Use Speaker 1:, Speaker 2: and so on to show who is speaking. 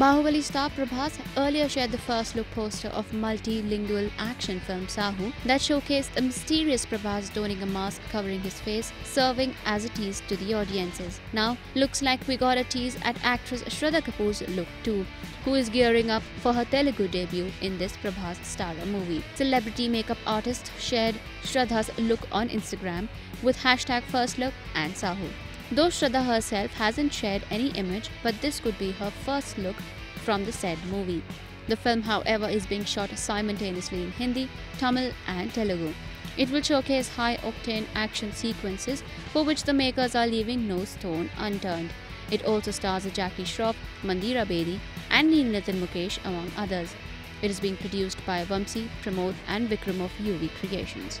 Speaker 1: Baahubali star Prabhas earlier shared the first look poster of multilingual action film Saaho that showcased the mysterious Prabhas donning a mask covering his face, serving as a tease to the audiences. Now, looks like we got a tease at actress Shraddha Kapoor's look too, who is gearing up for her Telugu debut in this Prabhas starrer movie. Celebrity makeup artist shared Shraddha's look on Instagram with hashtag first look and Saaho. Though Shraddha herself hasn't shared any image, but this could be her first look from the said movie. The film, however, is being shot simultaneously in Hindi, Tamil, and Telugu. It will showcase high octane action sequences for which the makers are leaving no stone unturned. It also stars Jackie Shroff, Mandira Bedi, and Neil Nitin Mukesh, among others. It is being produced by Vamsi, Pramod, and Vikram of UV Creations.